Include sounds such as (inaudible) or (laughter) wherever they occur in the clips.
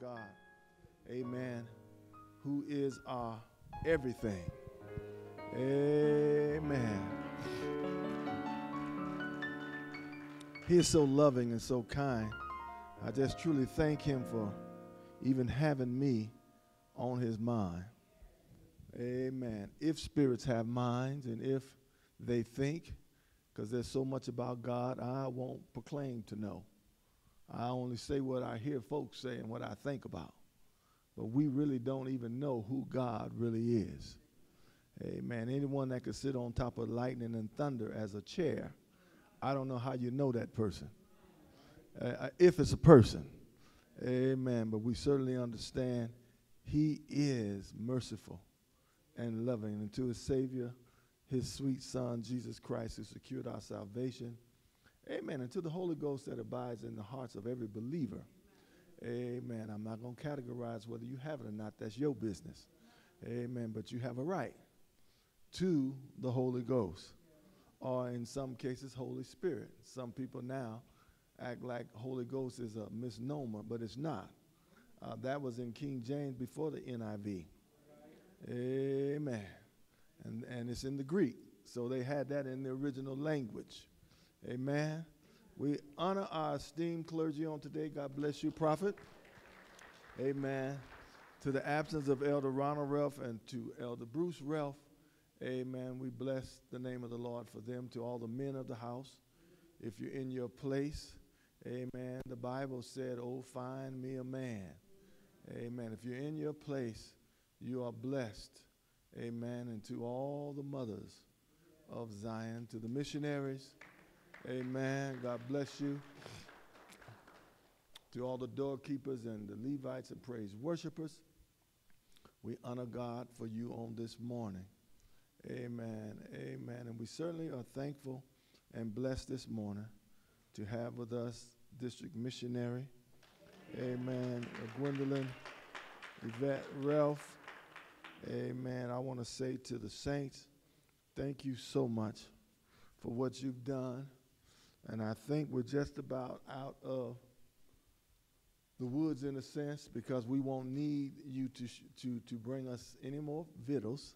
God. Amen. Who is our everything. Amen. He is so loving and so kind. I just truly thank him for even having me on his mind. Amen. If spirits have minds and if they think, because there's so much about God I won't proclaim to know. I only say what I hear folks say and what I think about. But we really don't even know who God really is. Amen. Anyone that could sit on top of lightning and thunder as a chair, I don't know how you know that person. Uh, uh if it's a person. Amen. But we certainly understand he is merciful and loving. And to his Savior, his sweet Son, Jesus Christ, who secured our salvation. Amen. To the Holy Ghost that abides in the hearts of every believer. Amen. I'm not going to categorize whether you have it or not. That's your business. Amen. But you have a right to the Holy Ghost, or in some cases, Holy Spirit. Some people now act like Holy Ghost is a misnomer, but it's not. Uh, that was in King James before the NIV. Amen. And, and it's in the Greek. So they had that in the original language. Amen. We honor our esteemed clergy on today. God bless you, Prophet. Amen. To the absence of Elder Ronald Relf and to Elder Bruce Relf, amen. We bless the name of the Lord for them. To all the men of the house, if you're in your place, amen. The Bible said, Oh, find me a man. Amen. If you're in your place, you are blessed. Amen. And to all the mothers of Zion, to the missionaries, amen. God bless you. To all the doorkeepers and the Levites and praise worshipers, we honor God for you on this morning. Amen. Amen. And we certainly are thankful and blessed this morning to have with us District Missionary. Amen. Gwendolyn, Yvette, Relf. Amen. I want to say to the saints, thank you so much for what you've done. And I think we're just about out of the woods in a sense because we won't need you to, to, to bring us any more victuals.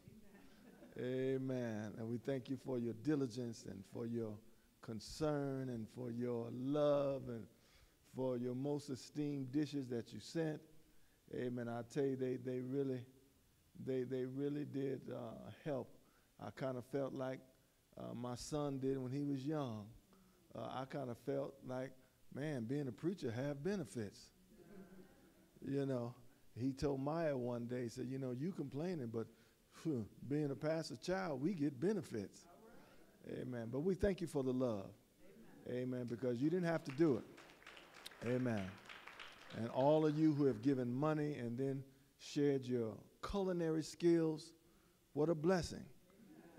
Amen. Amen. And we thank you for your diligence and for your concern and for your love and for your most esteemed dishes that you sent. Amen. I tell you, they, they really they, they really did uh, help. I kind of felt like uh, my son did when he was young. Uh, I kind of felt like, man, being a preacher have benefits. you know, he told Maya one day, he said, you know, you complaining, but being a pastor's child, we get benefits. Amen. But we thank you for the love. Amen. Amen. Because you didn't have to do it. Amen. And all of you who have given money and then shared your culinary skills, what a blessing.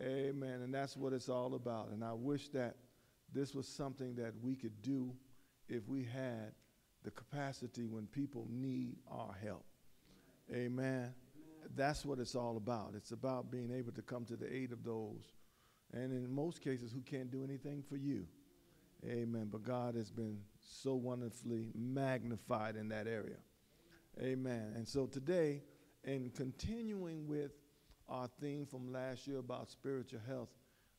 Amen. Amen. And that's what it's all about. And I wish that this was something that we could do if we had the capacity when people need our help. Amen. That's what it's all about. It's about being able to come to the aid of those, and in most cases, who can't do anything for you. Amen. But God has been so wonderfully magnified in that area. Amen. And so today, in continuing with our theme from last year about spiritual health,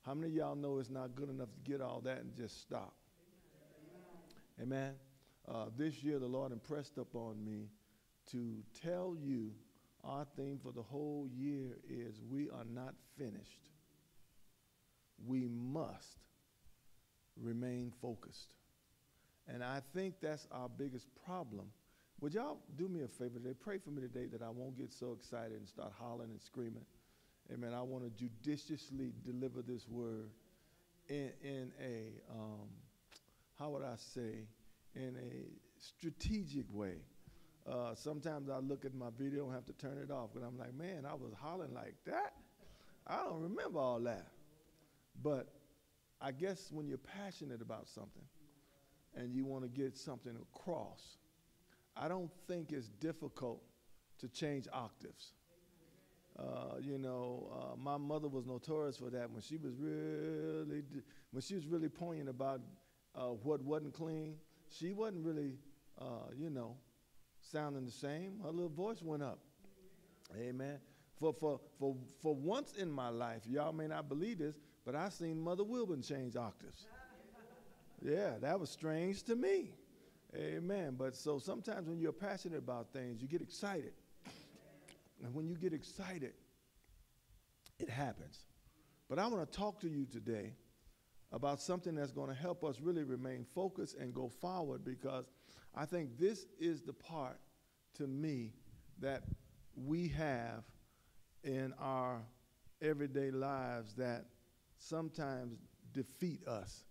how many of y'all know it's not good enough to get all that and just stop? Amen. Amen. Uh, this year, the Lord impressed upon me to tell you our theme for the whole year is we are not finished. We must remain focused. And I think that's our biggest problem would y'all do me a favor today? Pray for me today that I won't get so excited and start hollering and screaming. Amen. I want to judiciously deliver this word in, in a, um, how would I say, in a strategic way. Uh, sometimes I look at my video and have to turn it off, but I'm like, man, I was hollering like that. I don't remember all that. But I guess when you're passionate about something and you want to get something across, I don't think it's difficult to change octaves. Uh, you know, uh, my mother was notorious for that when she was really, when she was really poignant about uh, what wasn't clean. She wasn't really, uh, you know, sounding the same. Her little voice went up. Amen. For, for, for, for once in my life, y'all may not believe this, but I seen Mother Wilburn change octaves. yeah, that was strange to me. Amen. But so sometimes when you're passionate about things, you get excited. And when you get excited, it happens. But I want to talk to you today about something that's going to help us really remain focused and go forward because I think this is the part to me that we have in our everyday lives that sometimes defeat us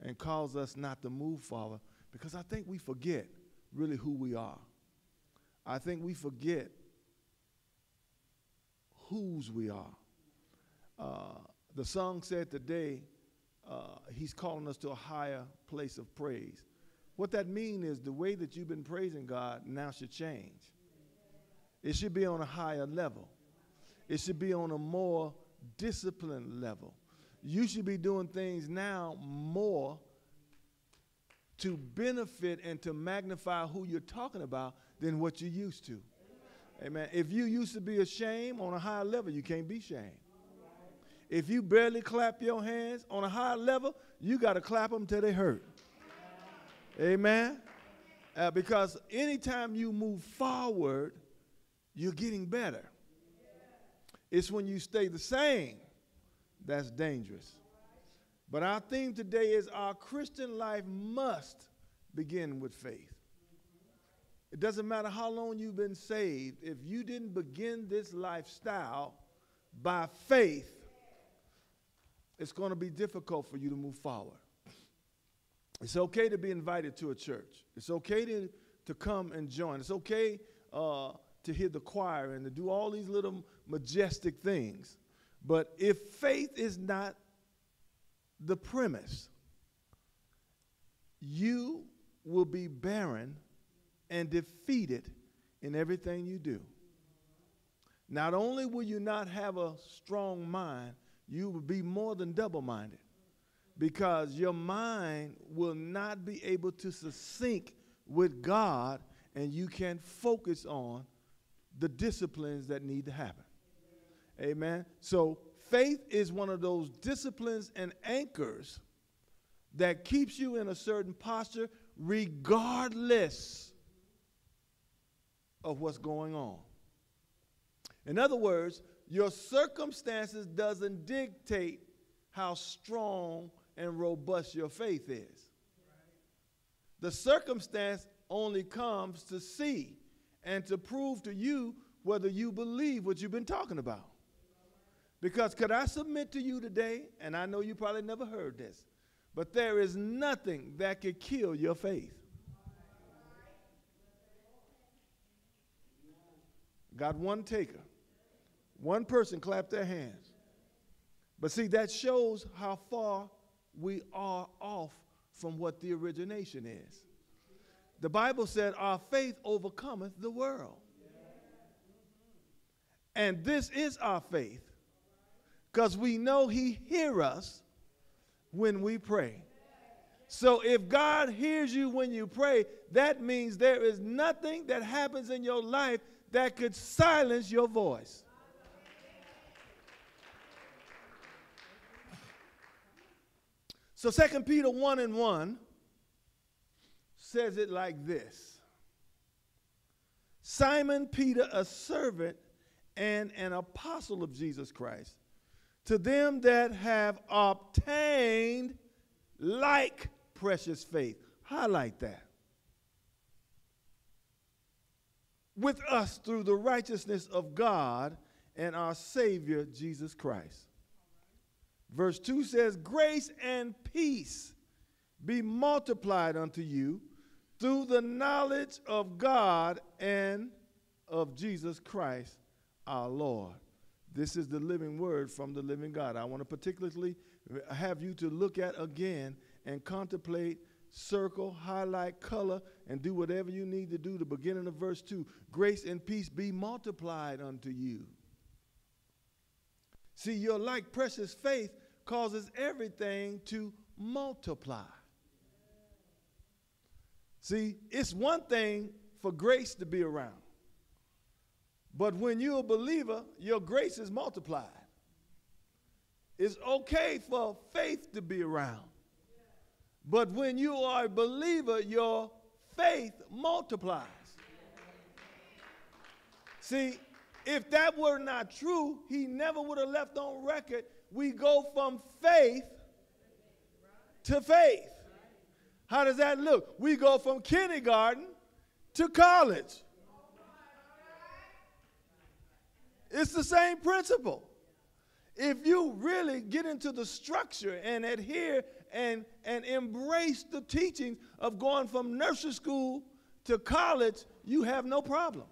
and cause us not to move forward because I think we forget really who we are. I think we forget whose we are. Uh, the song said today, uh, He's calling us to a higher place of praise. What that means is the way that you've been praising God now should change. It should be on a higher level. It should be on a more disciplined level. You should be doing things now more to benefit and to magnify who you're talking about than what you used to. Amen. If you used to be ashamed on a higher level, you can't be shamed. If you barely clap your hands on a higher level, you got to clap them till they hurt. Amen. Uh, because anytime you move forward, you're getting better. It's when you stay the same that's dangerous. But our theme today is our Christian life must begin with faith. It doesn't matter how long you've been saved, if you didn't begin this lifestyle by faith, it's going to be difficult for you to move forward. It's okay to be invited to a church. It's okay to, to come and join. It's okay uh, to hear the choir and to do all these little majestic things. But if faith is not the premise, you will be barren and defeated in everything you do. Not only will you not have a strong mind, you will be more than double minded because your mind will not be able to sync with God and you can focus on the disciplines that need to happen. Amen. So faith is one of those disciplines and anchors that keeps you in a certain posture regardless of what's going on. In other words, your circumstances doesn't dictate how strong and robust your faith is. The circumstance only comes to see and to prove to you whether you believe what you've been talking about. Because could I submit to you today, and I know you probably never heard this, but there is nothing that could kill your faith. Got one taker. One person clapped their hands. But see, that shows how far we are off from what the origination is. The Bible said, Our faith overcometh the world. And this is our faith because we know He hear us when we pray. So if God hears you when you pray, that means there is nothing that happens in your life that could silence your voice. So 2 Peter 1 and 1 says it like this Simon Peter, a servant and an apostle of Jesus Christ, to them that have obtained like precious faith. Highlight that. With us through the righteousness of God and our Savior Jesus Christ. Verse 2 says, Grace and peace be multiplied unto you through the knowledge of God and of Jesus Christ our Lord. This is the living word from the living God. I want to particularly have you to look at again and contemplate, circle, highlight, color, and do whatever you need to do. The beginning of verse 2 Grace and peace be multiplied unto you. See, your like precious faith causes everything to multiply. See, it's one thing for grace to be around. But when you're a believer, your grace is multiplied. It's okay for faith to be around. But when you are a believer, your faith multiplies. See, if that were not true, he never would have left on record. We go from faith to faith. How does that look? We go from kindergarten to college. It's the same principle. If you really get into the structure and adhere and, and embrace the teachings of going from nursery school to college, you have no problem.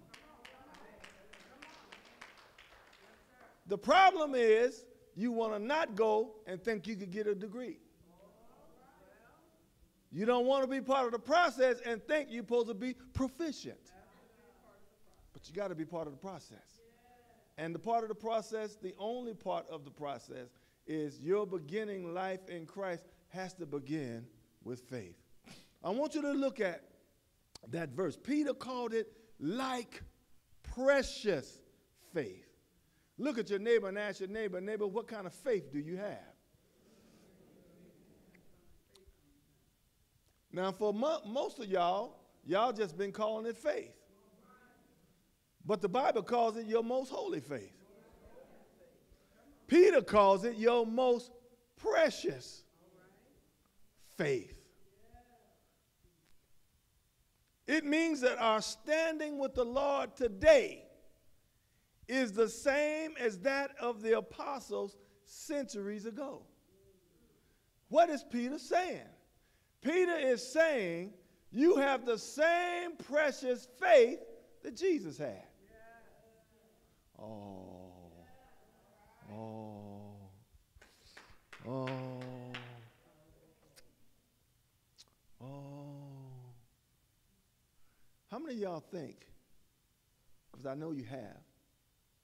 The problem is you want to not go and think you could get a degree. You don't want to be part of the process and think you're supposed to be proficient. But you got to be part of the process. And the part of the process, the only part of the process, is your beginning life in Christ has to begin with faith. I want you to look at that verse. Peter called it like precious faith. Look at your neighbor and ask your neighbor, neighbor, what kind of faith do you have? Now, for mo- most of y'all, y'all just been calling it faith. But the Bible calls it your most holy faith. Peter calls it your most precious faith. It means that our standing with the Lord today is the same as that of the apostles centuries ago. What is Peter saying? Peter is saying you have the same precious faith that Jesus had. Oh, oh, oh, oh. How many of y'all think, because I know you have,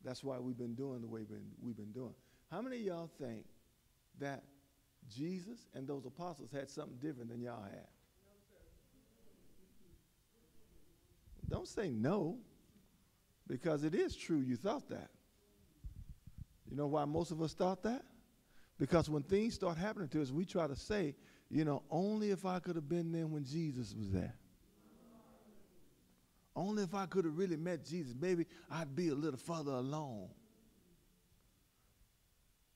that's why we've been doing the way we've been, we've been doing. How many of y'all think that Jesus and those apostles had something different than y'all had? Don't say no, because it is true you thought that. You know why most of us thought that? Because when things start happening to us, we try to say, you know, only if I could have been there when Jesus was there. Only if I could have really met Jesus, maybe I'd be a little further along.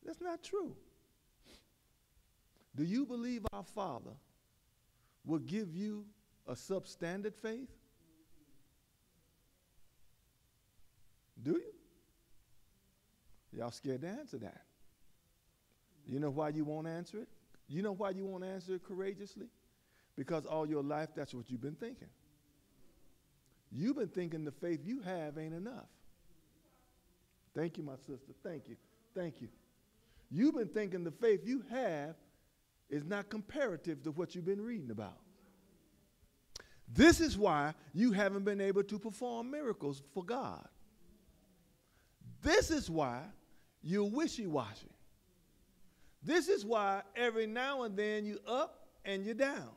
That's not true. Do you believe our Father will give you a substandard faith? Do you? Y'all scared to answer that. You know why you won't answer it? You know why you won't answer courageously? Because all your life, that's what you've been thinking. You've been thinking the faith you have ain't enough. Thank you, my sister. Thank you. Thank you. You've been thinking the faith you have is not comparative to what you've been reading about. This is why you haven't been able to perform miracles for God. This is why you're wishy washy. This is why every now and then you up and you're down.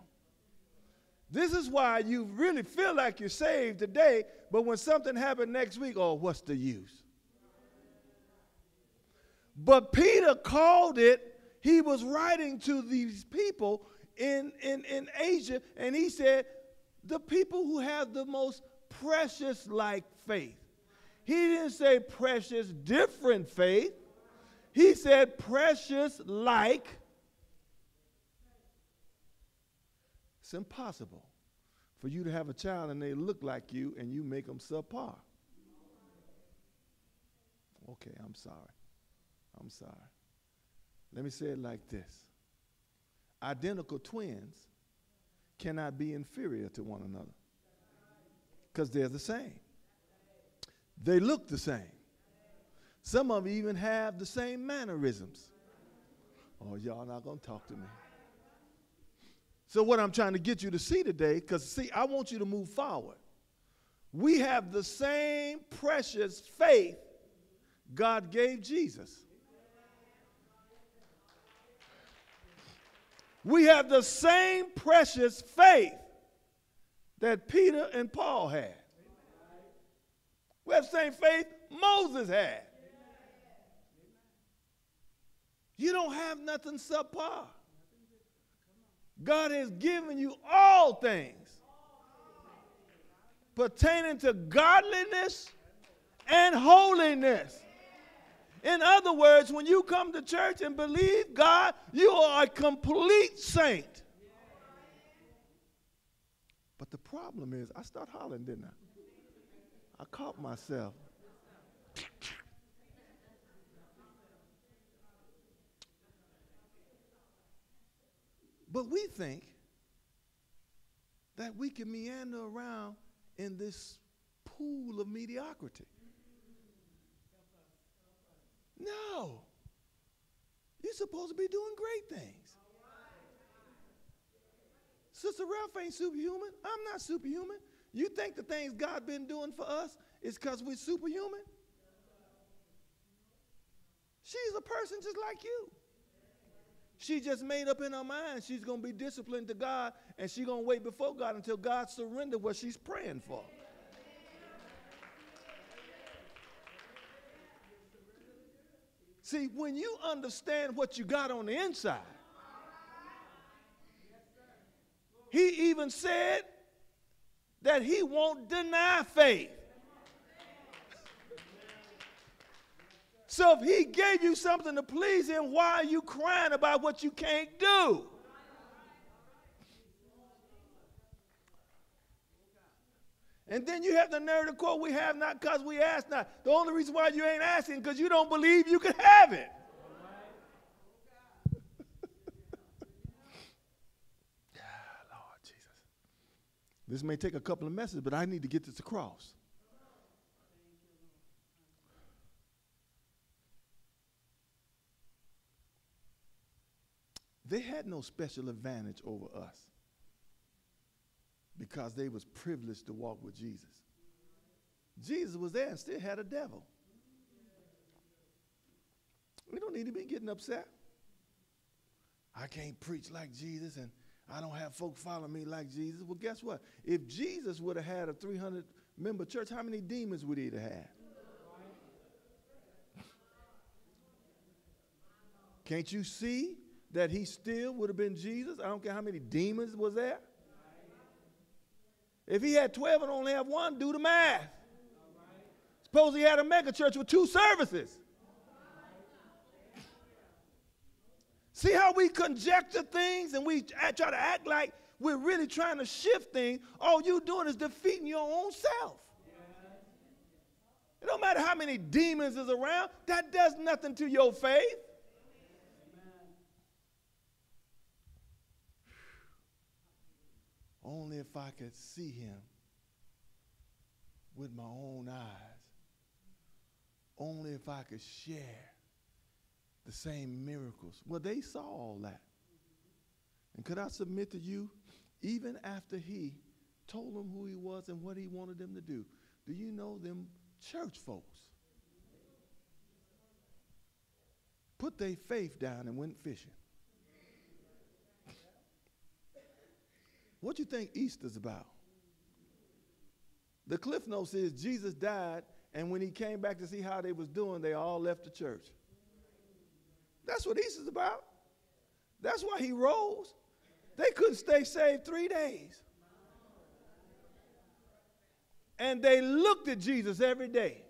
This is why you really feel like you're saved today, but when something happened next week, oh, what's the use? But Peter called it, he was writing to these people in, in, in Asia, and he said, the people who have the most precious like faith. He didn't say precious different faith. He said precious like. It's impossible for you to have a child and they look like you and you make them subpar. Okay, I'm sorry. I'm sorry. Let me say it like this identical twins cannot be inferior to one another because they're the same. They look the same. Some of them even have the same mannerisms. Oh, y'all not going to talk to me. So, what I'm trying to get you to see today, because see, I want you to move forward. We have the same precious faith God gave Jesus. We have the same precious faith that Peter and Paul had. We have the same faith Moses had. You don't have nothing subpar. God has given you all things pertaining to godliness and holiness. In other words, when you come to church and believe God, you are a complete saint. But the problem is, I start hollering, didn't I? I caught myself. But we think that we can meander around in this pool of mediocrity. No. You're supposed to be doing great things. Sister Relf ain't superhuman. I'm not superhuman. You think the things God been doing for us is because we're superhuman? She's a person just like you. She just made up in her mind she's going to be disciplined to God and she's going to wait before God until God surrender what she's praying for. See, when you understand what you got on the inside, he even said that he won't deny faith. So if he gave you something to please him, why are you crying about what you can't do? And then you have the nerve to quote, we have not because we ask not. The only reason why you ain't asking because you don't believe you can have it. (laughs) Lord Jesus. This may take a couple of messages, but I need to get this across. They had no special advantage over us because they was privileged to walk with Jesus. Jesus was there and still had a devil. We don't need to be getting upset. I can't preach like Jesus and I don't have folk follow me like Jesus. Well, guess what? If Jesus would have had a 300 member church, how many demons would he have had? Can't you see that he still would have been Jesus? I don't care how many demons was there. If he had 12 and only have one, do the math. Suppose he had a mega church with two services. See how we conjecture things and we try to act like we're really trying to shift things. All you're doing is defeating your own self. It don't matter how many demons is around, that does nothing to your faith. Only if I could see him with my own eyes. Only if I could share the same miracles. Well, they saw all that. And could I submit to you, even after he told them who he was and what he wanted them to do, do you know them church folks put their faith down and went fishing? What do you think Easter's about? The cliff notes is Jesus died, and when he came back to see how they was doing, they all left the church. That's what Easter's about. That's why he rose. They couldn't stay saved three days. And they looked at Jesus every day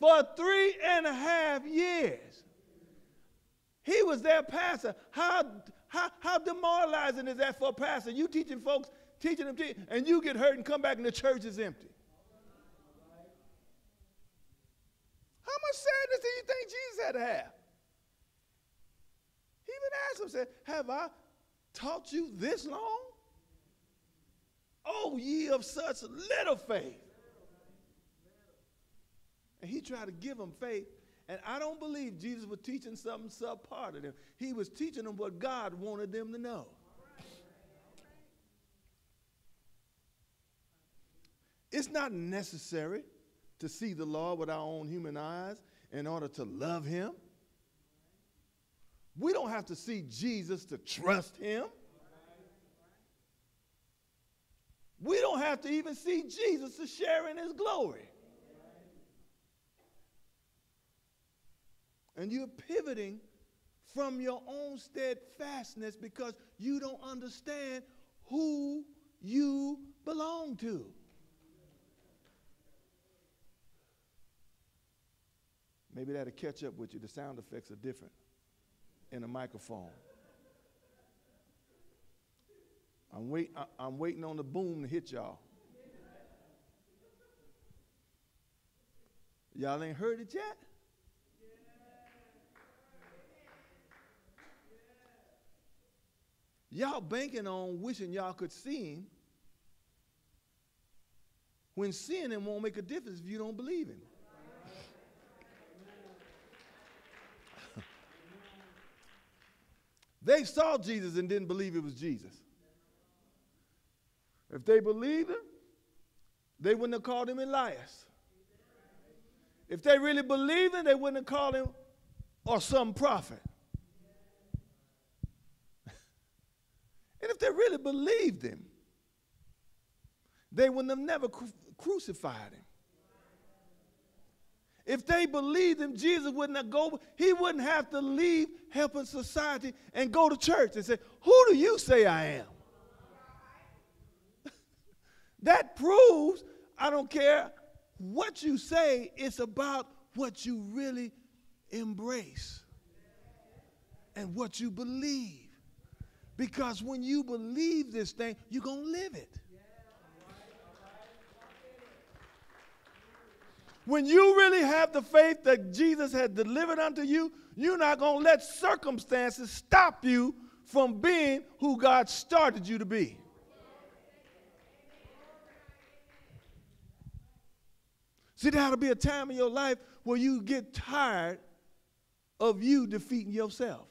for three and a half years. He was their pastor. How, how, how demoralizing is that for a pastor? You teaching folks, teaching them, and you get hurt and come back and the church is empty. How much sadness do you think Jesus had to have? He even asked him, said, Have I taught you this long? Oh, ye of such little faith. And he tried to give them faith and I don't believe Jesus was teaching something subpar to them. He was teaching them what God wanted them to know. It's not necessary to see the Lord with our own human eyes in order to love him. We don't have to see Jesus to trust him. We don't have to even see Jesus to share in his glory. And you're pivoting from your own steadfastness because you don't understand who you belong to. Maybe that'll catch up with you. The sound effects are different in a microphone. I'm, wait, I, am waiting on the boom to hit y'all. Y'all ain't heard it yet? Y'all banking on wishing y'all could see him when seeing him won't make a difference if you don't believe him. (laughs) they saw Jesus and didn't believe it was Jesus. If they believed him, they wouldn't have called him Elias. If they really believed him, they wouldn't have called him or some prophet. And if they really believed him, they wouldn't have never cru- crucified him. If they believed him, Jesus wouldn't have go, he wouldn't have to leave helping society and go to church and say, Who do you say I am? (laughs) That proves, I don't care what you say, it's about what you really embrace and what you believe. Because when you believe this thing, you're going to live it. When you really have the faith that Jesus has delivered unto you, you're not going to let circumstances stop you from being who God started you to be. See, there'll be a time in your life where you get tired of you defeating yourself.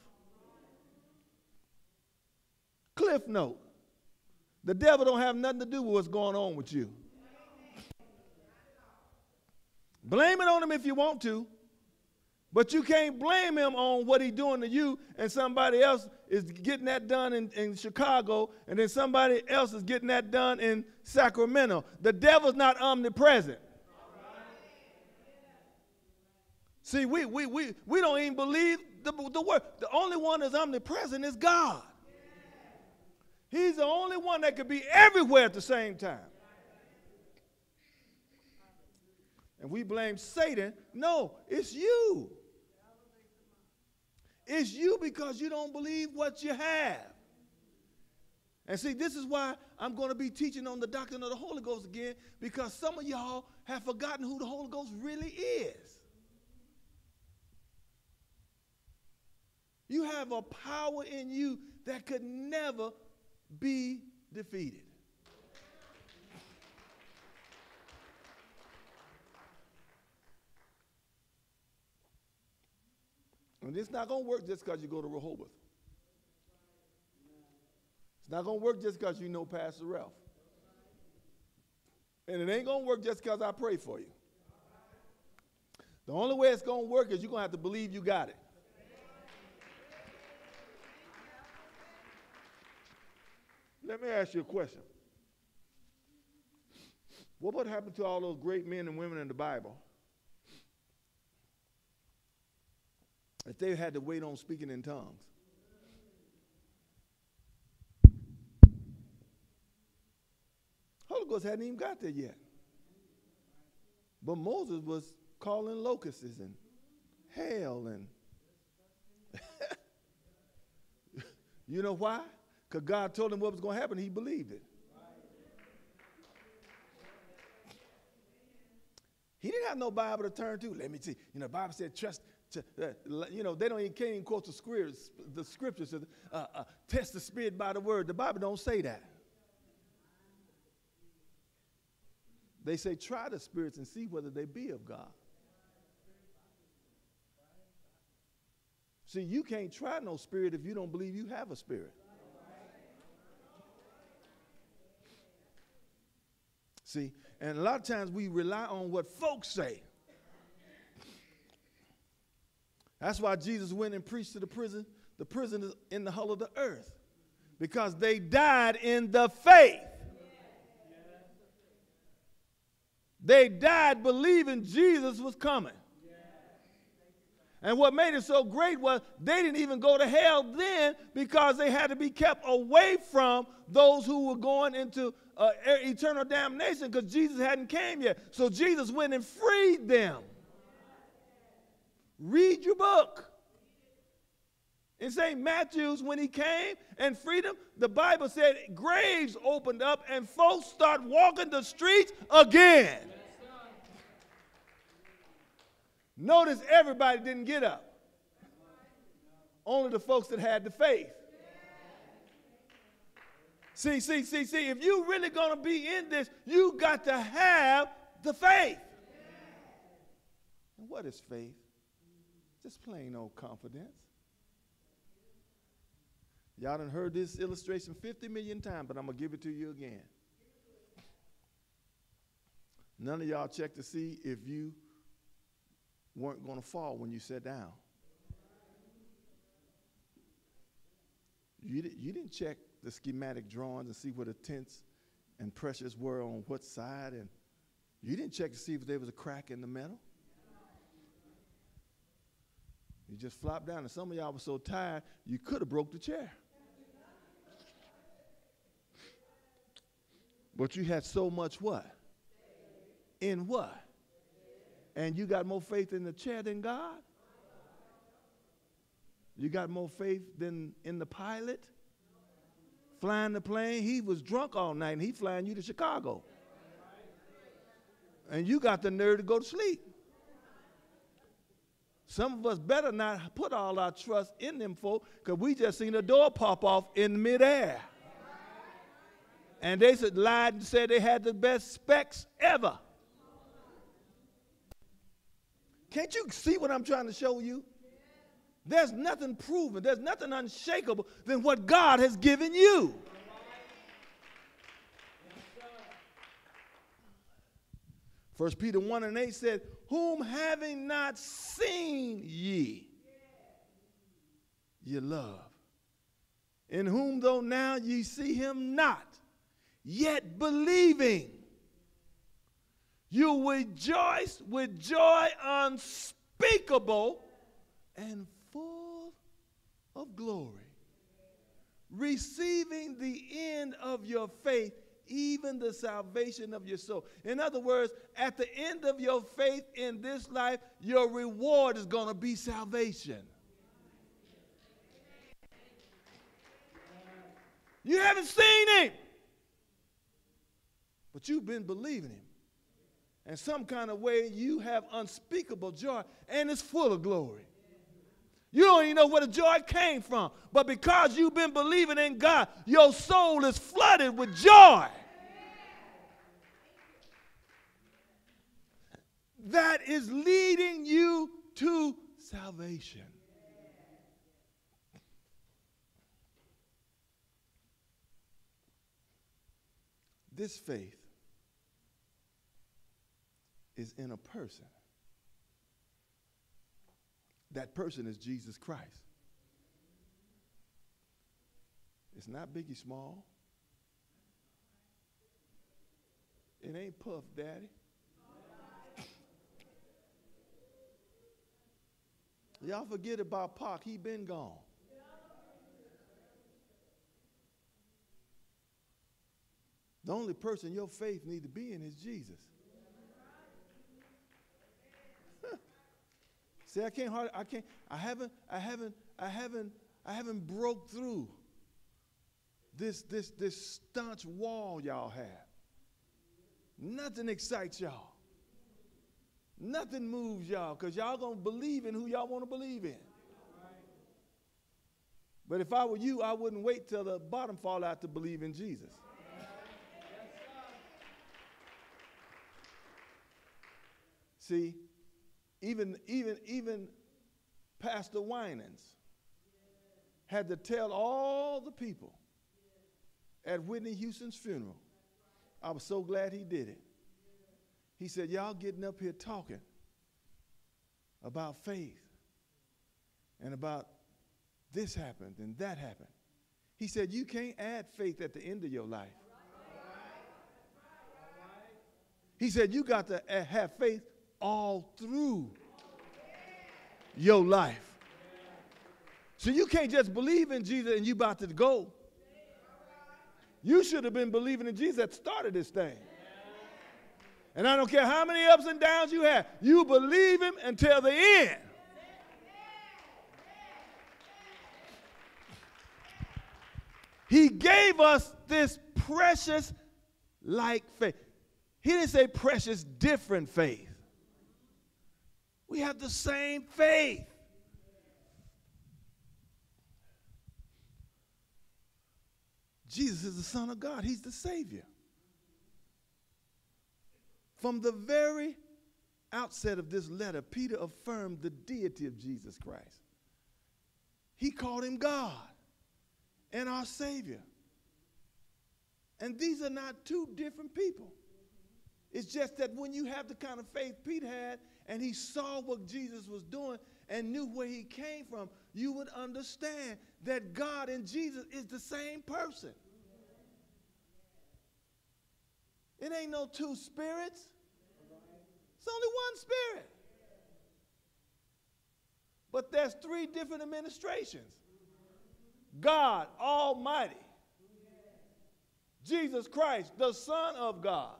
Cliff note. The devil don't have nothing to do with what's going on with you. Blame it on him if you want to, but you can't blame him on what he's doing to you and somebody else is getting that done in, in Chicago and then somebody else is getting that done in Sacramento. The devil's not omnipresent. See, we, we, we, we don't even believe the, the word. The only one that's omnipresent is God. He's the only one that could be everywhere at the same time. And we blame Satan. No, it's you. It's you because you don't believe what you have. And see, this is why I'm going to be teaching on the doctrine of the Holy Ghost again, because some of y'all have forgotten who the Holy Ghost really is. You have a power in you that could never be defeated. And it's not going to work just because you go to Rehoboth. It's not going to work just because you know Pastor Relf. And it ain't going to work just because I pray for you. The only way it's going to work is you're going to have to believe you got it. Let me ask you a question. What would happen to all those great men and women in the Bible if they had to wait on speaking in tongues? Holy Ghost hadn't even got there yet. But Moses was calling locusts and hail and (laughs) you know why? Because God told him what was going to happen. He believed it. He didn't have no Bible to turn to. Let me see. You know, the Bible said, trust. To, uh, you know, they don't even can't even quote the scriptures. The scriptures uh, uh, test the spirit by the word. The Bible don't say that. They say try the spirits and see whether they be of God. See, you can't try no spirit if you don't believe you have a spirit. See, and a lot of times we rely on what folks say. That's why Jesus went and preached to the prison, the prisoners in the hull of the earth, because they died in the faith. They died believing Jesus was coming. And what made it so great was they didn't even go to hell then because they had to be kept away from those who were going into uh, eternal damnation because Jesus hadn't came yet. So Jesus went and freed them. Read your book. In St. Matthew's, when he came and freedom, the Bible said graves opened up and folks start walking the streets again. Notice everybody didn't get up. Only the folks that had the faith. See, see, see, see, if you're really going to be in this, you got to have the faith. And what is faith? Just plain old confidence. Y'all done heard this illustration 50 million times, but I'm going to give it to you again. None of y'all check to see if you weren't going to fall when you sat down. You, di- you didn't check the schematic drawings and see where the tents and pressures were on what side, and you didn't check to see if there was a crack in the metal. You just flopped down, and some of y'all were so tired you could have broke the chair. But you had so much what? In what? And you got more faith in the chair than God? You got more faith than in the pilot? Flying the plane, he was drunk all night and he flying you to Chicago. And you got the nerve to go to sleep. Some of us better not put all our trust in them folk because we just seen a door pop off in midair. And they said, lied and said they had the best specs ever. Can't you see what I'm trying to show you? There's nothing proven, there's nothing unshakable than what God has given you. First Peter 1 and 8 said, Whom having not seen ye, ye love. In whom though now ye see him not, yet believing, you rejoice with joy unspeakable and full of glory, receiving the end of your faith, even the salvation of your soul. In other words, at the end of your faith in this life, your reward is going to be salvation. You haven't seen him but you've been believing him. And some kind of way you have unspeakable joy and it's full of glory. You don't even know where the joy came from. But because you've been believing in God, your soul is flooded with joy. That is leading you to salvation. This faith is in a person. That person is Jesus Christ. It's not Biggie Small. It ain't Puff Daddy. (laughs) Y'all forget about Pac. He been gone. The only person your faith need to be in is Jesus. See, I can't hardly, I can't, I haven't, I haven't, I haven't, I haven't broke through this, this, this staunch wall y'all have. Nothing excites y'all. Nothing moves y'all because y'all gonna believe in who y'all want to believe in. But if I were you, I wouldn't wait till the bottom fall out to believe in Jesus. See, even, even, even Pastor Winans had to tell all the people at Whitney Houston's funeral. I was so glad he did it. He said, Y'all getting up here talking about faith and about this happened and that happened. He said, You can't add faith at the end of your life. He said, You got to have faith all through your life. So you can't just believe in Jesus and you about to go. You should have been believing in Jesus that started this thing. And I don't care how many ups and downs you have, you believe him until the end. He gave us this precious like faith. He didn't say precious different faith. We have the same faith. Jesus is the Son of God, He's the Savior. From the very outset of this letter, Peter affirmed the deity of Jesus Christ. He called him God and our Savior. And these are not two different people. It's just that when you have the kind of faith Peter had and he saw what Jesus was doing and knew where he came from, you would understand that God and Jesus is the same person. It ain't no two spirits. It's only one spirit. But there's three different administrations. God Almighty. Jesus Christ, the Son of God.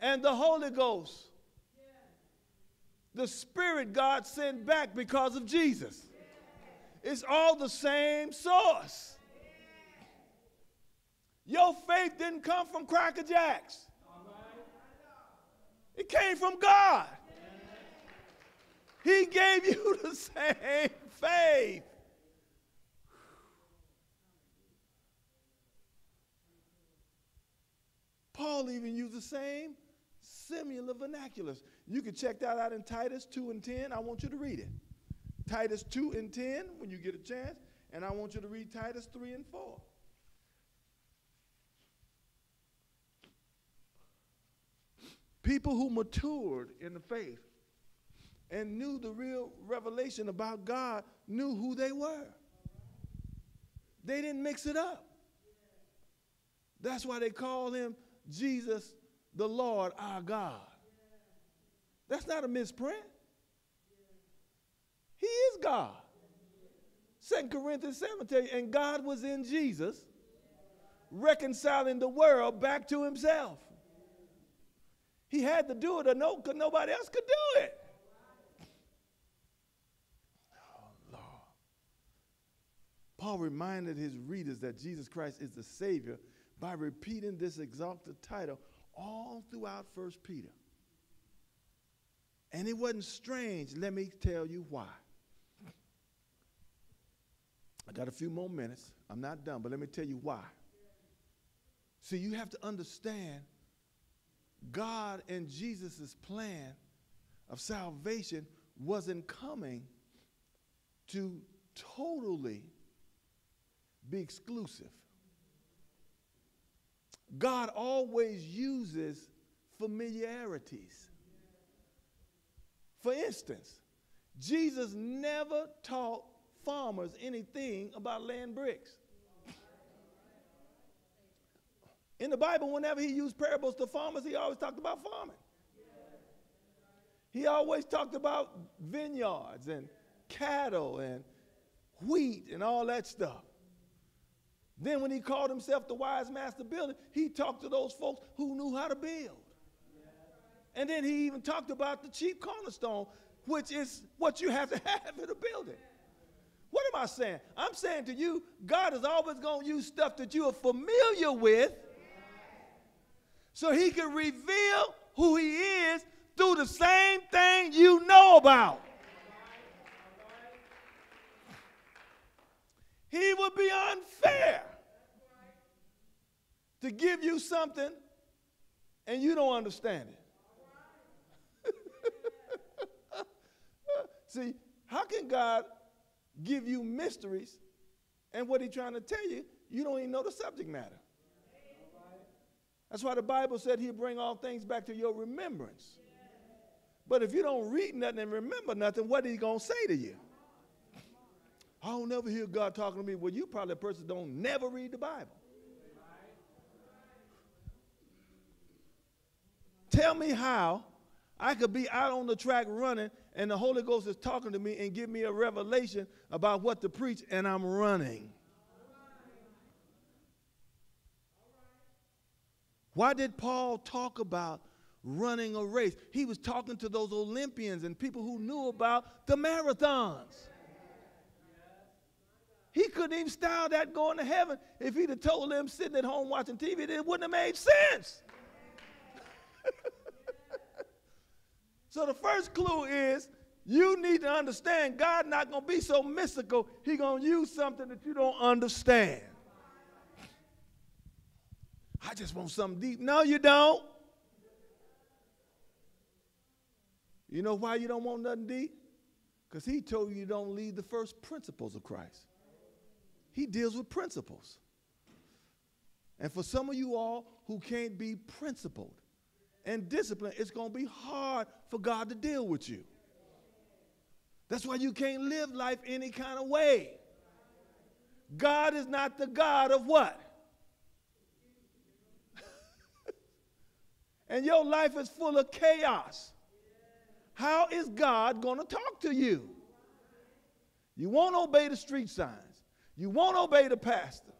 And the Holy Ghost. The Spirit God sent back because of Jesus. It's all the same source. Your faith didn't come from Cracker Jacks. It came from God. He gave you (laughs) the same faith. Paul even used the same similar vernaculars. You can check that out in Titus 2 and 10. I want you to read it. Titus 2 and 10 when you get a chance, and I want you to read Titus 3 and 4. People who matured in the faith and knew the real revelation about God knew who they were. They didn't mix it up. That's why they call him Jesus the Lord our God. That's not a misprint. He is God. Second Corinthians 7 tell you, and God was in Jesus, reconciling the world back to himself. He had to do it or no, because nobody else could do it. Oh, Lord. Paul reminded his readers that Jesus Christ is the Savior by repeating this exalted title all throughout First Peter. And it wasn't strange. Let me tell you why. I got a few more minutes. I'm not done, but let me tell you why. See, you have to understand God and Jesus' plan of salvation wasn't coming to totally be exclusive. God always uses familiarities. For instance, Jesus never taught farmers anything about laying bricks. In the Bible, whenever he used parables to farmers, he always talked about farming. He always talked about vineyards and cattle and wheat and all that stuff. Then, when he called himself the wise master builder, he talked to those folks who knew how to build. And then he even talked about the chief cornerstone, which is what you have to (laughs) have in a building. What am I saying? I'm saying to you, God is always going to use stuff that you are familiar with so he can reveal who he is through the same thing you know about. He would be unfair to give you something and you don't understand it. (laughs) See, how can God give you mysteries and what he's trying to tell you, you don't even know the subject matter? That's why the Bible said he'll bring all things back to your remembrance. But if you don't read nothing and remember nothing, what is he going to say to you? I don't never hear God talking to me. Well, you probably a person don't never read the Bible. Tell me how I could be out on the track running, and the Holy Ghost is talking to me and give me a revelation about what to preach, and I'm running. Why did Paul talk about running a race? He was talking to those Olympians and people who knew about the marathons. He couldn't even style that going to heaven if he'd have told them sitting at home watching TV, it wouldn't have made sense. (laughs) so the first clue is you need to understand God not going to be so mystical. He going to use something that you don't understand. I just want something deep. No, you don't. You know why you don't want nothing deep? Because he told you you don't leave the first principles of Christ. He deals with principles. And for some of you all who can't be principled and discipline, it's going to be hard for God to deal with you. That's why you can't live life any kind of way. God is not the God of what? (laughs) and your life is full of chaos. How is God going to talk to you? You won't obey the street signs. You won't obey the pastor.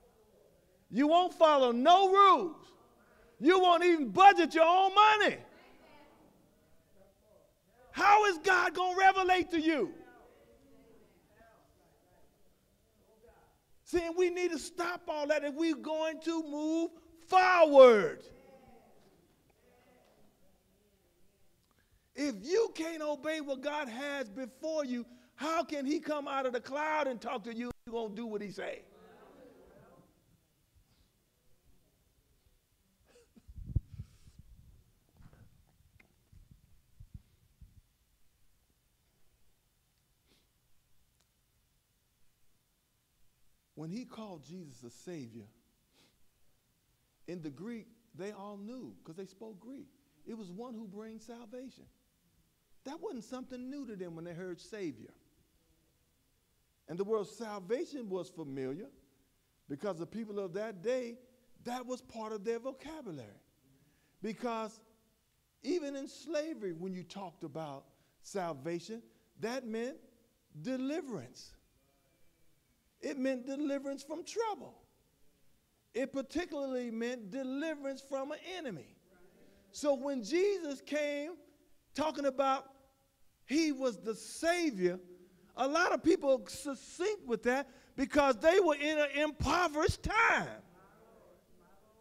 You won't follow no rules. You won't even budget your own money. How is God going to revelate to you? See, we need to stop all that if we're going to move forward. If you can't obey what God has before you, how can he come out of the cloud and talk to you? You gonna do what he say? When he called Jesus a savior, in the Greek, they all knew because they spoke Greek. It was one who brings salvation. That wasn't something new to them when they heard savior. And the word salvation was familiar because the people of that day, that was part of their vocabulary. Because even in slavery, when you talked about salvation, that meant deliverance. It meant deliverance from trouble. It particularly meant deliverance from an enemy. So when Jesus came talking about he was the Savior, a lot of people succinct with that because they were in an impoverished time.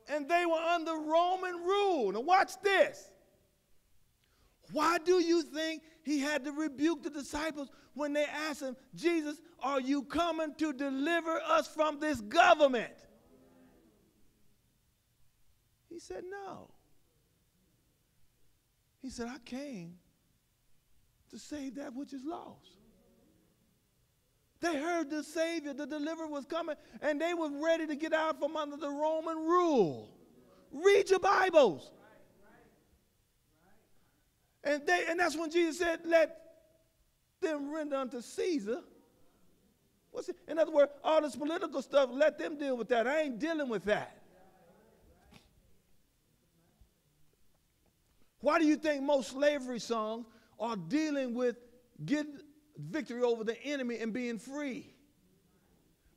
And they were under Roman rule. Now, watch this. Why do you think he had to rebuke the disciples when they asked him, Jesus, are you coming to deliver us from this government? He said, No. He said, I came to save that which is lost. They heard the Savior, the deliverer was coming, and they were ready to get out from under the Roman rule. Read your Bibles. And, they, and that's when Jesus said, Let them render unto Caesar. What's it? In other words, all this political stuff, let them deal with that. I ain't dealing with that. Why do you think most slavery songs are dealing with getting victory over the enemy and being free.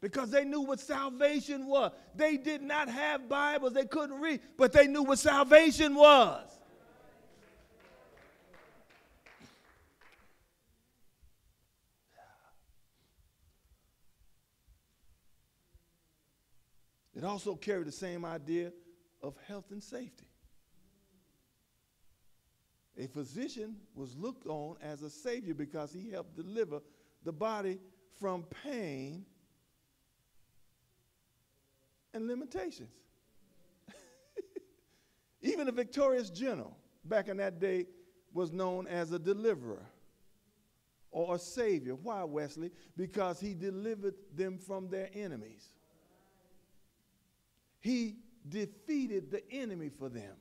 Because they knew what salvation was. They did not have Bibles, they couldn't read, but they knew what salvation was. It also carried the same idea of health and safety. A physician was looked on as a savior because he helped deliver the body from pain and limitations. (laughs) Even a victorious general back in that day was known as a deliverer or a savior. Why, Wesley? Because he delivered them from their enemies. He defeated the enemy for them.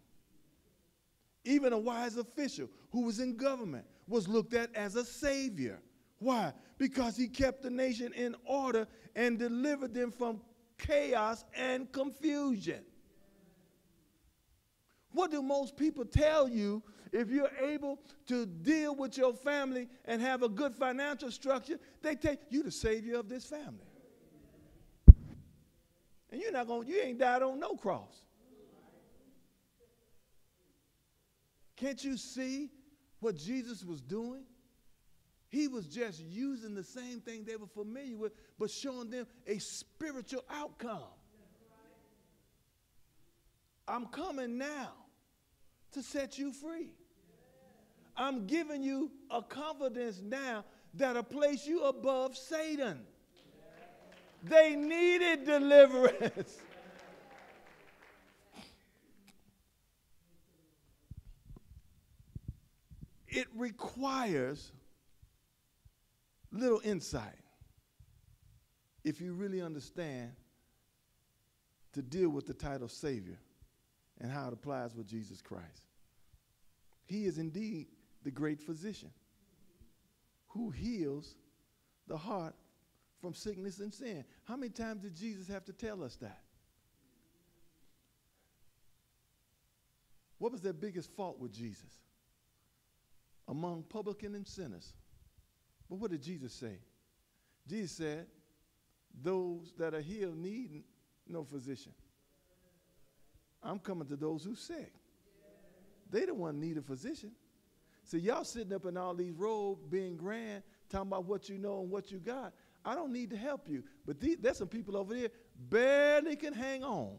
Even a wise official who was in government was looked at as a savior. Why? Because he kept the nation in order and delivered them from chaos and confusion. What do most people tell you if you're able to deal with your family and have a good financial structure? They tell you the savior of this family. And you're not going, you ain't died on no cross. Can't you see what Jesus was doing? He was just using the same thing they were familiar with, but showing them a spiritual outcome. I'm coming now to set you free. I'm giving you a confidence now that'll place you above Satan. They needed deliverance. it requires little insight if you really understand to deal with the title Savior and how it applies with Jesus Christ. He is indeed the great physician who heals the heart from sickness and sin. How many times did Jesus have to tell us that? What was their biggest fault with Jesus? Among publican and sinners. But what did Jesus say? Jesus said, Those that are healed need no physician. I'm coming to those who sick. They the one need a physician. So y'all sitting up in all these robes, being grand, talking about what you know and what you got. I don't need to help you. But there's some people over there barely can hang on.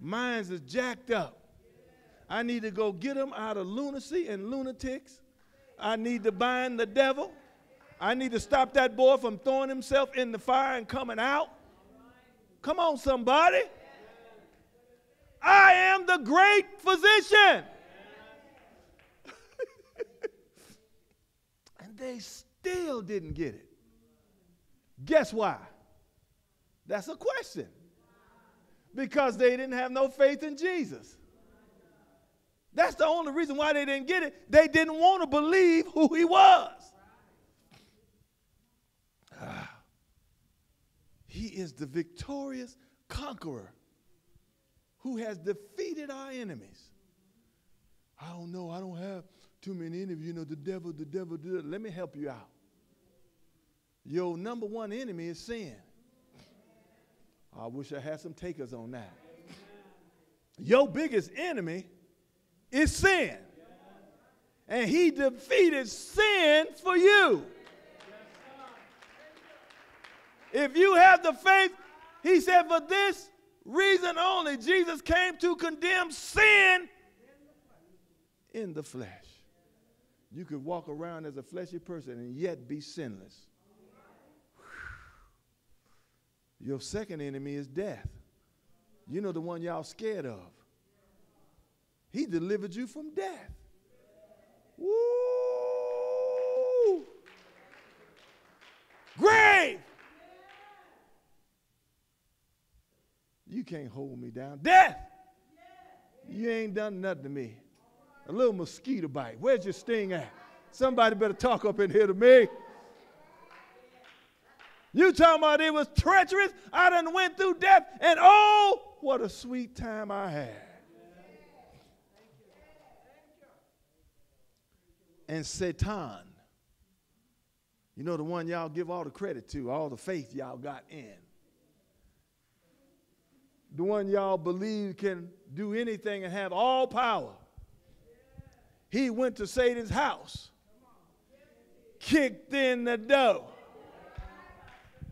Minds is jacked up. I need to go get them out of lunacy and lunatics. I need to bind the devil. I need to stop that boy from throwing himself in the fire and coming out. Come on, somebody. I am the great physician. (laughs) and they still didn't get it. Guess why? That's a question. Because they didn't have no faith in Jesus. That's the only reason why they didn't get it. They didn't want to believe who he was. Ah. He is the victorious conqueror who has defeated our enemies. I don't know. I don't have too many enemies. You know, the devil, the devil, the devil. Let me help you out. Your number one enemy is sin. I wish I had some takers on that. Your biggest enemy is sin. And he defeated sin for you. If you have the faith, he said, for this reason only, Jesus came to condemn sin in the flesh. You could walk around as a fleshy person and yet be sinless. Your second enemy is death. You know the one y'all scared of. He delivered you from death. Woo! Grave! You can't hold me down. Death! You ain't done nothing to me. A little mosquito bite. Where's your sting at? Somebody better talk up in here to me. You talking about it was treacherous? I done went through death, and oh, what a sweet time I had. And Satan, you know the one y'all give all the credit to, all the faith y'all got in. The one y'all believe can do anything and have all power. He went to Satan's house, kicked in the door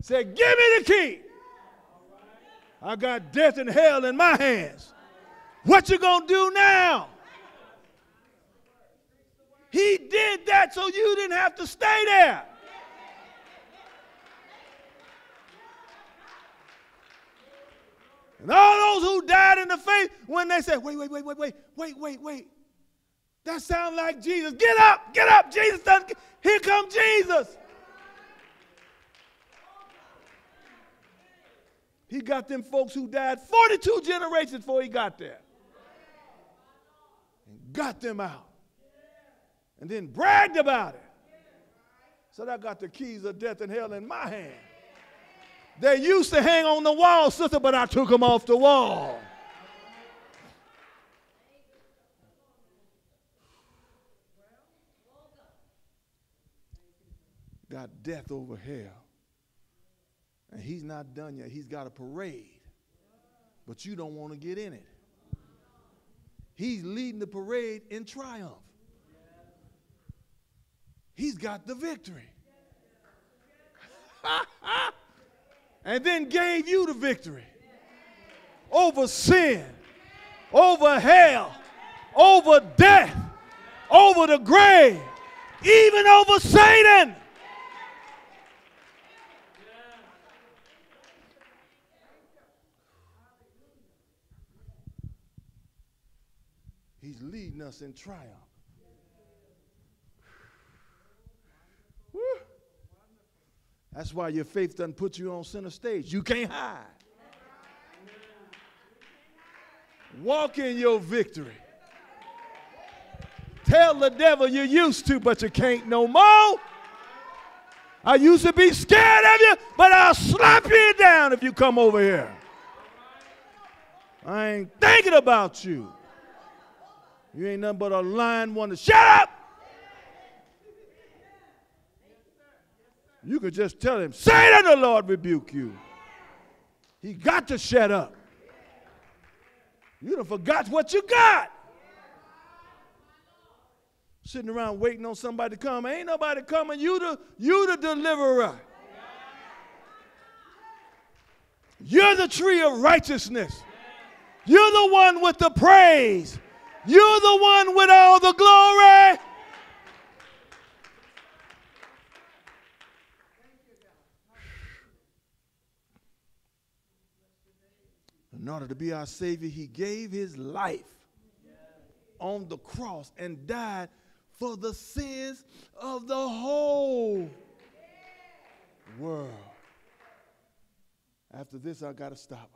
Said, Give me the key. I got death and hell in my hands. What you gonna do now? He did that so you didn't have to stay there. And all those who died in the faith, when they said, wait, wait, wait, wait, wait, wait, wait, wait. That sounds like Jesus. Get up, get up. Jesus. Here come Jesus. He got them folks who died 42 generations before he got there. And got them out. And then bragged about it. So I got the keys of death and hell in my hand. They used to hang on the wall, sister, but I took them off the wall. Got death over hell. And he's not done yet. He's got a parade. But you don't want to get in it. He's leading the parade in triumph. He's got the victory. (laughs) and then gave you the victory over sin, over hell, over death, over the grave, even over Satan. He's leading us in triumph. Woo. That's why your faith doesn't put you on center stage. You can't hide. Walk in your victory. Tell the devil you used to, but you can't no more. I used to be scared of you, but I'll slap you down if you come over here. I ain't thinking about you. You ain't nothing but a lying one to shut up. You could just tell him, Satan, the Lord rebuke you. He got to shut up. You done forgot what you got. Sitting around waiting on somebody to come. Ain't nobody coming. You the, you the deliverer. You're the tree of righteousness. You're the one with the praise. You're the one with all the glory. In order to be our Savior, He gave His life on the cross and died for the sins of the whole world. After this, I got to stop.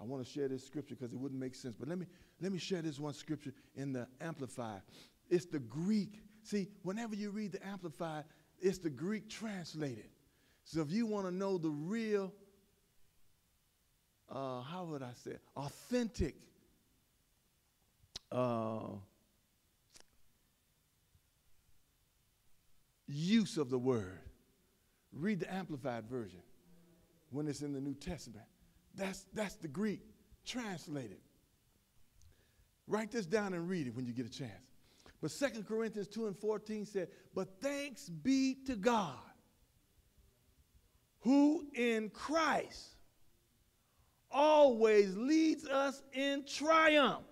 I want to share this scripture because it wouldn't make sense. But let me let me share this one scripture in the Amplified. It's the Greek. See, whenever you read the Amplified, it's the Greek translated. So if you want to know the real, uh, how would I say, authentic uh, use of the word, read the Amplified version when it's in the New Testament. That's, that's the Greek translated. Write this down and read it when you get a chance. But 2 Corinthians 2 and 14 said, But thanks be to God, who in Christ always leads us in triumph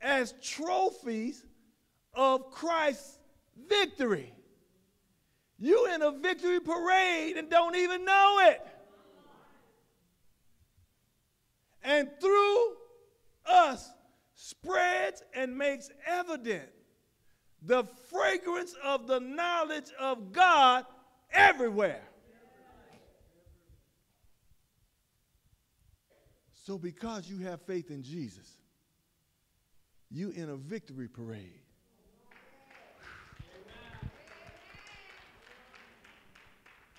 as trophies of Christ's victory. You in a victory parade and don't even know it. And through us spreads and makes evident the fragrance of the knowledge of God everywhere. So, because you have faith in Jesus, you in a victory parade.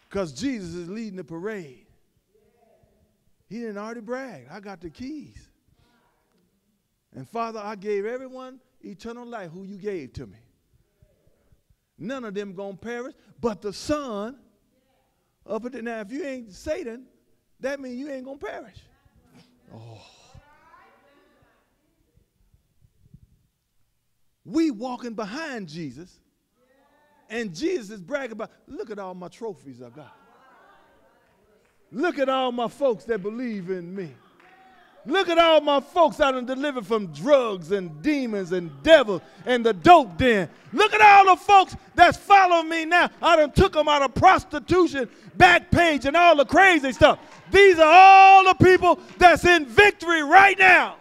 Because Jesus is leading the parade. He didn't already brag. I got the keys. And Father, I gave everyone eternal life who you gave to me. None of them gonna perish, but the Son at the now. If you ain't Satan, that means you ain't gonna perish. Oh. We walking behind Jesus, and Jesus is bragging about, look at all my trophies I got. Look at all my folks that believe in me. Look at all my folks out and delivered from drugs and demons and devils and the dope den. Look at all the folks that's following me now. I done took them out of prostitution, Backpage, and all the crazy stuff. These are all the people that's in victory right now.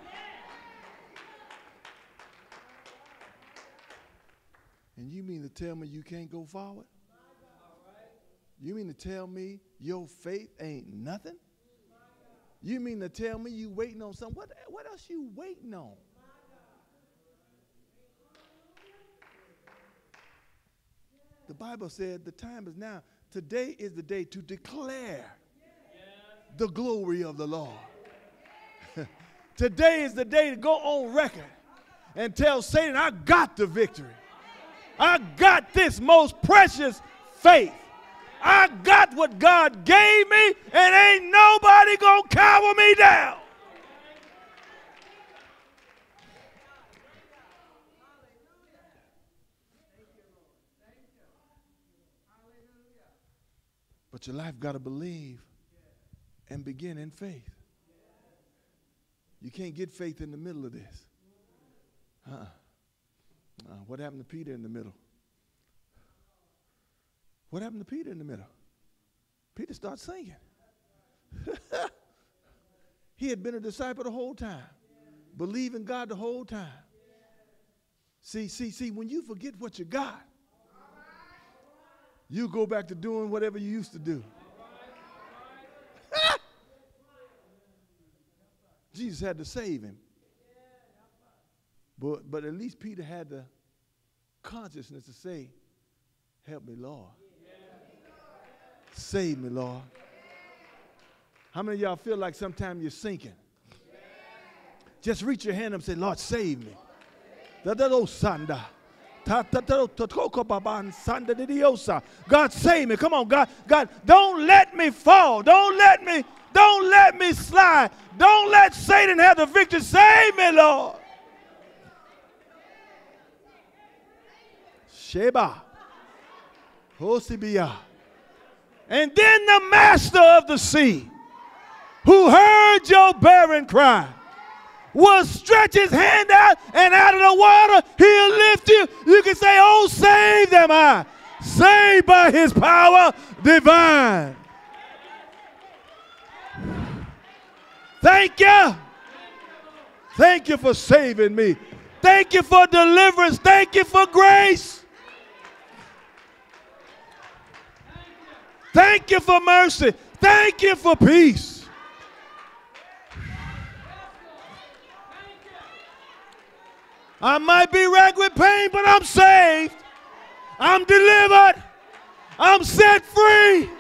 And you mean to tell me you can't go forward? You mean to tell me your faith ain't nothing? You mean to tell me you waiting on something? What, what else you waiting on? The Bible said the time is now. Today is the day to declare the glory of the Lord. (laughs) Today is the day to go on record and tell Satan, I got the victory. I got this most precious faith. I got what God gave me, and ain't nobody gonna cower me down. But your life got to believe and begin in faith. You can't get faith in the middle of this. Uh-uh. Uh, what happened to Peter in the middle? What happened to Peter in the middle? Peter starts singing. (laughs) he had been a disciple the whole time, believing God the whole time. See, see, see, when you forget what you got, you go back to doing whatever you used to do. (laughs) Jesus had to save him. But, but at least Peter had the consciousness to say, Help me, Lord. Save me, Lord. How many of y'all feel like sometimes you're sinking? Just reach your hand up and say, Lord, save me. God save me. Come on, God. God, don't let me fall. Don't let me, don't let me slide. Don't let Satan have the victory. Save me, Lord. Sheba. Hosibia. And then the master of the sea, who heard your barren cry, will stretch his hand out and out of the water he'll lift you. You can say, Oh, save them I. Saved by his power divine. Thank you. Thank you for saving me. Thank you for deliverance. Thank you for grace. Thank you for mercy. Thank you for peace. I might be racked with pain, but I'm saved. I'm delivered. I'm set free.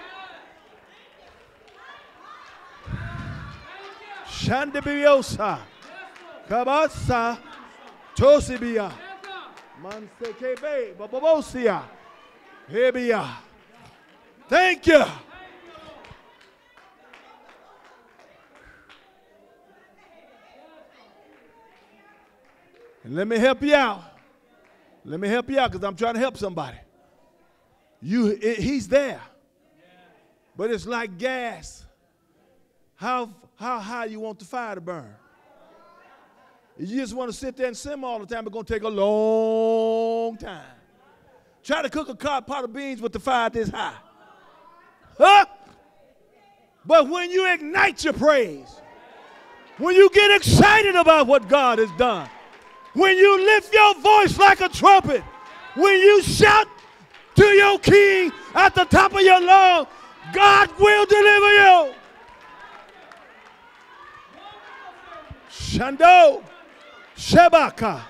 Shandibiosa. Kabasa. Tosibia. Mansekebe. Babosia. Hebia. Thank you. And let me help you out. Let me help you out because I'm trying to help somebody. You, it, he's there, but it's like gas. How how high you want the fire to burn? You just want to sit there and simmer all the time. It's going to take a long time. Try to cook a pot of beans with the fire this high. Huh? But when you ignite your praise, when you get excited about what God has done, when you lift your voice like a trumpet, when you shout to your king at the top of your lungs, God will deliver you. Shando, Shebaka,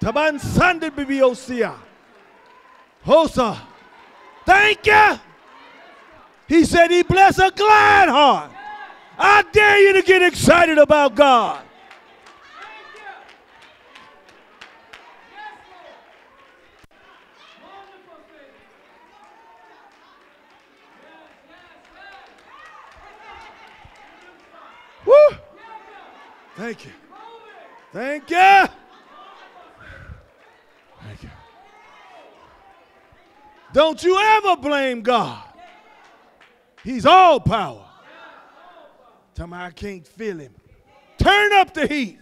Taban Sande Bibiosia, Hosa. Thank you. He said he bless a glad heart. I dare you to get excited about God. Woo! Thank you. Thank you. Thank you. Don't you ever blame God. He's all power. Tell me I can't feel him. Turn up the heat.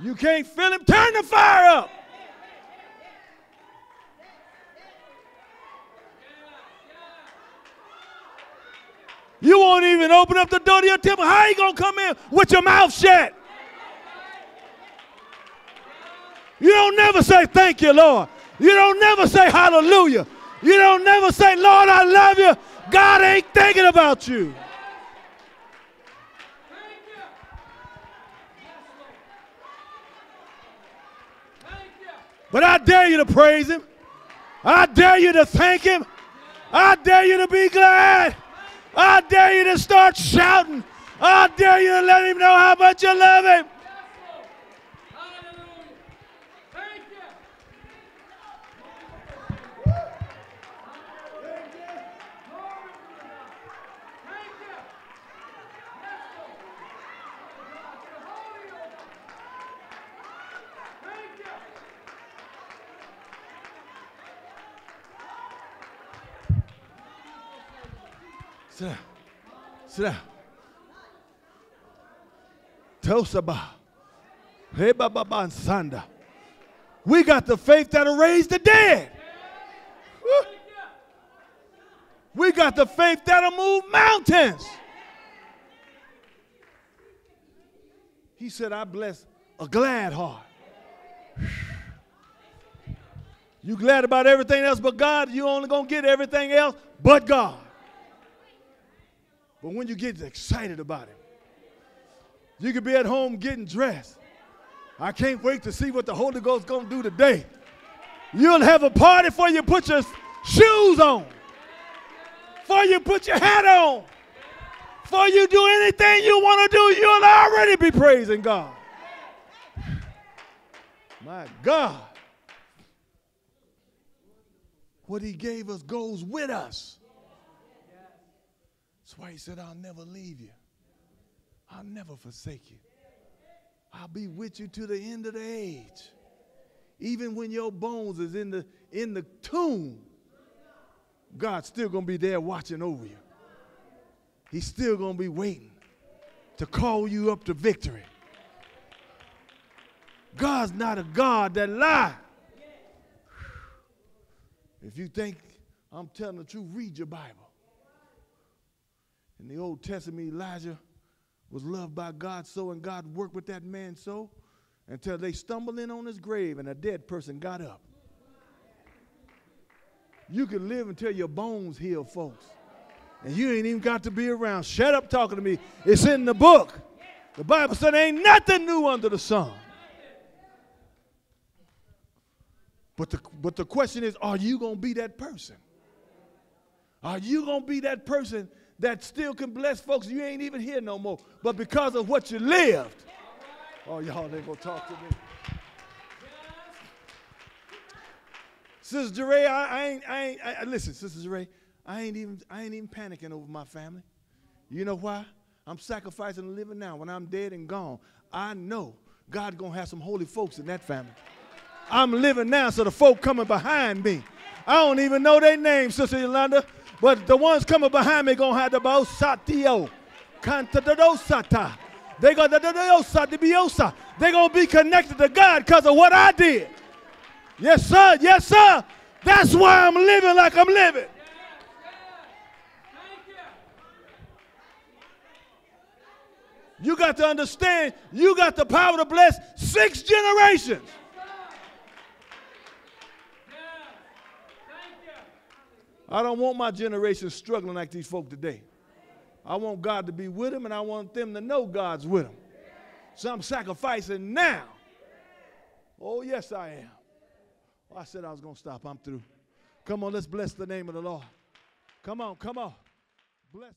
You can't feel him. Turn the fire up. You won't even open up the door to your temple. How you gonna come in with your mouth shut? You don't never say thank you, Lord. You don't never say hallelujah. You don't never say, Lord, I love you. God ain't thinking about you. But I dare you to praise him. I dare you to thank him. I dare you to be glad. I dare you to start shouting. I dare you to let him know how much you love him. Sit down. Sit down. Tosaba. Hey, Baba Sanda. We got the faith that'll raise the dead. We got the faith that'll move mountains. He said, I bless a glad heart. You glad about everything else but God, you only gonna get everything else but God. But when you get excited about it, you could be at home getting dressed. I can't wait to see what the Holy Ghost gonna do today. You'll have a party before you put your shoes on, before you put your hat on, before you do anything you want to do. You'll already be praising God. My God. What he gave us goes with us. That's why he said, I'll never leave you. I'll never forsake you. I'll be with you to the end of the age. Even when your bones is in the in the tomb, God's still gonna be there watching over you. He's still gonna be waiting to call you up to victory. God's not a God that lies. If you think I'm telling the truth, read your Bible. In the Old Testament, Elijah was loved by God so, and God worked with that man so until they stumbled in on his grave and a dead person got up. You can live until your bones heal, folks. And you ain't even got to be around. Shut up talking to me. It's in the book. The Bible said ain't nothing new under the sun. But the, but the question is, are you going to be that person? Are you going to be that person that still can bless folks? You ain't even here no more. But because of what you lived, oh, y'all ain't to talk to me. Sister Jeray, I, I, ain't, I ain't, I, listen, Sister Jeray, I ain't even, I ain't even panicking over my family. You know why? I'm sacrificing and living now. When I'm dead and gone, I know God gonna have some holy folks in that family. I'm living now, so the folk coming behind me. I don't even know their names, Sister Yolanda, but the ones coming behind me gonna have the Bausatio. Cantadosata. They gonna the They're gonna be connected to God because of what I did. Yes, sir. Yes, sir. That's why I'm living like I'm living. You got to understand, you got the power to bless six generations. I don't want my generation struggling like these folk today. I want God to be with them and I want them to know God's with them. So I'm sacrificing now. Oh, yes, I am. Oh, I said I was going to stop. I'm through. Come on, let's bless the name of the Lord. Come on, come on. Bless.